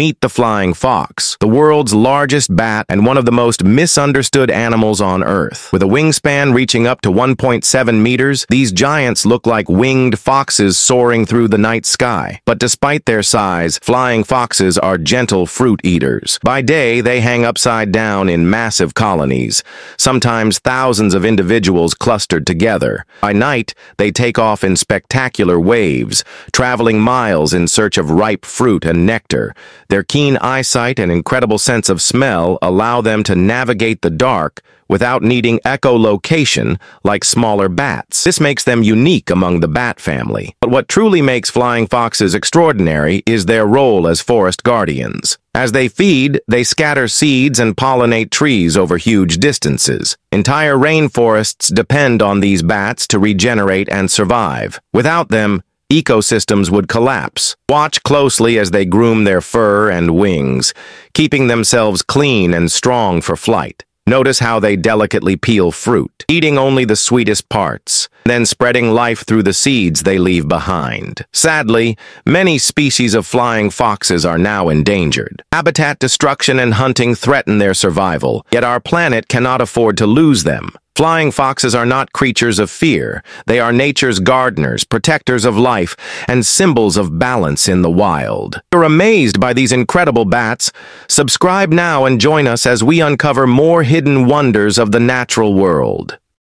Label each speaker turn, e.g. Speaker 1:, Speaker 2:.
Speaker 1: Meet the flying fox, the world's largest bat and one of the most misunderstood animals on Earth. With a wingspan reaching up to 1.7 meters, these giants look like winged foxes soaring through the night sky. But despite their size, flying foxes are gentle fruit eaters. By day, they hang upside down in massive colonies, sometimes thousands of individuals clustered together. By night, they take off in spectacular waves, traveling miles in search of ripe fruit and nectar. Their keen eyesight and incredible sense of smell allow them to navigate the dark without needing echolocation like smaller bats. This makes them unique among the bat family. But what truly makes flying foxes extraordinary is their role as forest guardians. As they feed, they scatter seeds and pollinate trees over huge distances. Entire rainforests depend on these bats to regenerate and survive. Without them, ecosystems would collapse. Watch closely as they groom their fur and wings, keeping themselves clean and strong for flight. Notice how they delicately peel fruit, eating only the sweetest parts, then spreading life through the seeds they leave behind. Sadly, many species of flying foxes are now endangered. Habitat destruction and hunting threaten their survival, yet our planet cannot afford to lose them. Flying foxes are not creatures of fear. They are nature's gardeners, protectors of life, and symbols of balance in the wild. You're amazed by these incredible bats? Subscribe now and join us as we uncover more hidden wonders of the natural world.